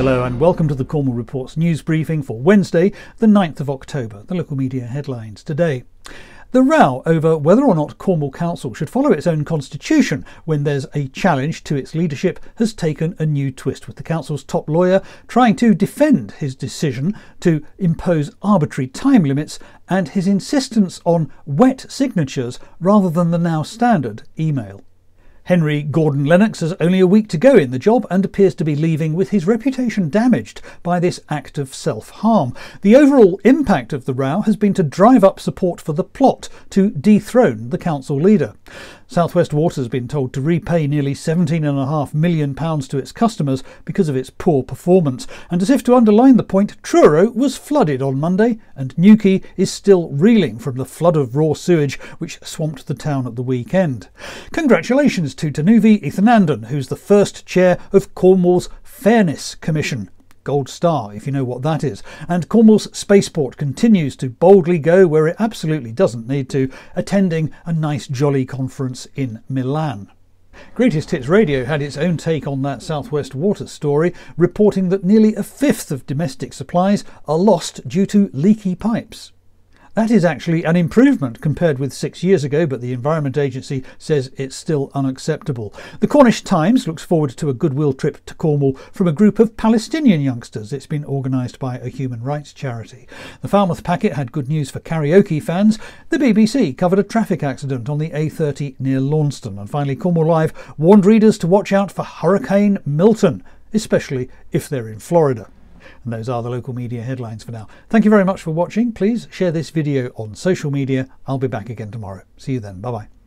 Hello and welcome to the Cornwall Reports news briefing for Wednesday, the 9th of October. The local media headlines today. The row over whether or not Cornwall Council should follow its own constitution when there's a challenge to its leadership has taken a new twist, with the council's top lawyer trying to defend his decision to impose arbitrary time limits and his insistence on wet signatures rather than the now standard email. Henry Gordon Lennox has only a week to go in the job and appears to be leaving with his reputation damaged by this act of self harm. The overall impact of the row has been to drive up support for the plot to dethrone the council leader. Southwest Water has been told to repay nearly £17.5 million to its customers because of its poor performance. And as if to underline the point, Truro was flooded on Monday, and Newquay is still reeling from the flood of raw sewage which swamped the town at the weekend. Congratulations to Tanuvi Ethunandan, who's the first chair of Cornwall's Fairness Commission. Gold Star, if you know what that is. And Cornwall's Spaceport continues to boldly go where it absolutely doesn't need to, attending a nice jolly conference in Milan. Greatest Hits Radio had its own take on that Southwest Water story, reporting that nearly a fifth of domestic supplies are lost due to leaky pipes. That is actually an improvement compared with six years ago, but the Environment Agency says it's still unacceptable. The Cornish Times looks forward to a goodwill trip to Cornwall from a group of Palestinian youngsters. It's been organised by a human rights charity. The Falmouth Packet had good news for karaoke fans. The BBC covered a traffic accident on the A30 near Launceston. And finally, Cornwall Live warned readers to watch out for Hurricane Milton, especially if they're in Florida. And those are the local media headlines for now. Thank you very much for watching. Please share this video on social media. I'll be back again tomorrow. See you then. Bye bye.